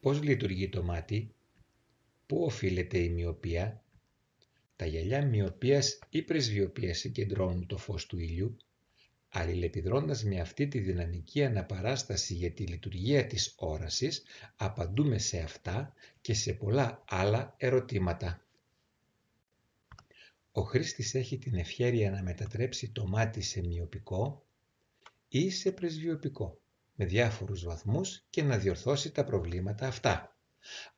Πώς λειτουργεί το μάτι, πού οφείλεται η μοιοπία, τα γυαλιά μοιοπίας ή πρεσβειοπίας συγκεντρώνουν το φως του ήλιου, αλληλεπιδρώντας με αυτή τη δυναμική αναπαράσταση για τη λειτουργία της όρασης, απαντούμε σε αυτά και σε πολλά άλλα ερωτήματα. Ο χρήστης έχει την ευχέρεια να μετατρέψει το μάτι σε μοιοπικό ή σε πρεσβειοπικό με διάφορους βαθμούς και να διορθώσει τα προβλήματα αυτά.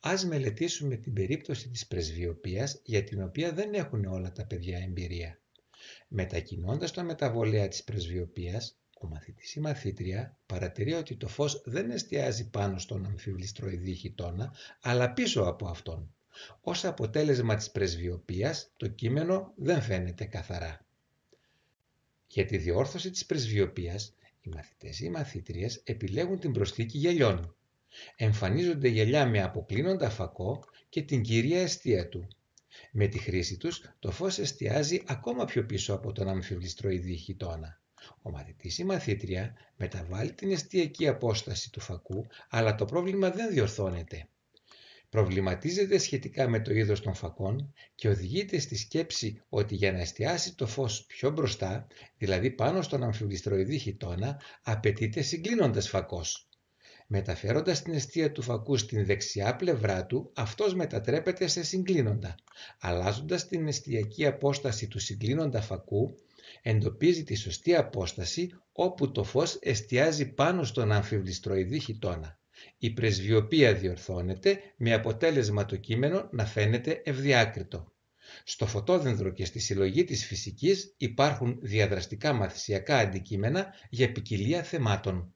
Ας μελετήσουμε την περίπτωση της πρεσβειοπίας για την οποία δεν έχουν όλα τα παιδιά εμπειρία. Μετακινώντας το μεταβολέα της πρεσβειοπίας, ο μαθητής ή μαθήτρια παρατηρεί ότι το φως δεν εστιάζει πάνω στον αμφιβληστροειδή χιτώνα, αλλά πίσω από αυτόν. Ως αποτέλεσμα της πρεσβειοπίας, το κείμενο δεν φαίνεται καθαρά. Για τη διόρθωση της πρεσβειοπίας, οι μαθητές ή οι μαθήτριες επιλέγουν την προσθήκη γελιών. Εμφανίζονται γελιά με αποκλίνοντα φακό και την κυρία αιστεία του. Με τη χρήση τους το φως εστιάζει ακόμα πιο πίσω από τον αμφιβληστροειδή χιτώνα. Ο μαθητής ή μαθήτρια μεταβάλλει την εστιακή απόσταση του φακού, αλλά το πρόβλημα δεν διορθώνεται. Προβληματίζεται σχετικά με το είδος των φακών και οδηγείται στη σκέψη ότι για να εστιάσει το φως πιο μπροστά, δηλαδή πάνω στον αμφιβληστροειδή χιτώνα, απαιτείται συγκλίνοντας φακός. Μεταφέροντας την αιστεία του φακού στην δεξιά πλευρά του, αυτός μετατρέπεται σε συγκλίνοντα. Αλλάζοντας την εστιακή απόσταση του συγκλίνοντα φακού, εντοπίζει τη σωστή απόσταση όπου το φως εστιάζει πάνω στον αμφιβληστροειδή χιτώνα. Η πρεσβειοπία διορθώνεται με αποτέλεσμα το κείμενο να φαίνεται ευδιάκριτο. Στο φωτόδενδρο και στη συλλογή της φυσικής υπάρχουν διαδραστικά μαθησιακά αντικείμενα για ποικιλία θεμάτων.